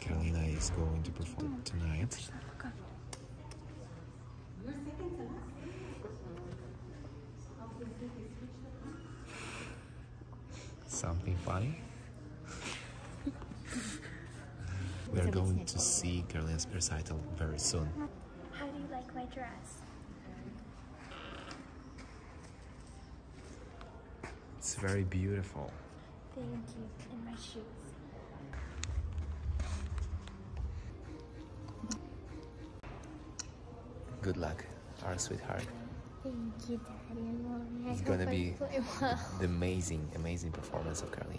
Karolina is going to perform tonight. Something funny? we are going to see Karolina's recital very soon. How do you like my dress? It's very beautiful. Thank you. And my shoes. Good luck, our sweetheart. Thank you, Daddy and Mommy. It's gonna be well. the amazing, amazing performance of Karolina.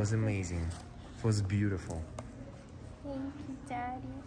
Was amazing. It was beautiful. Thank you, Daddy.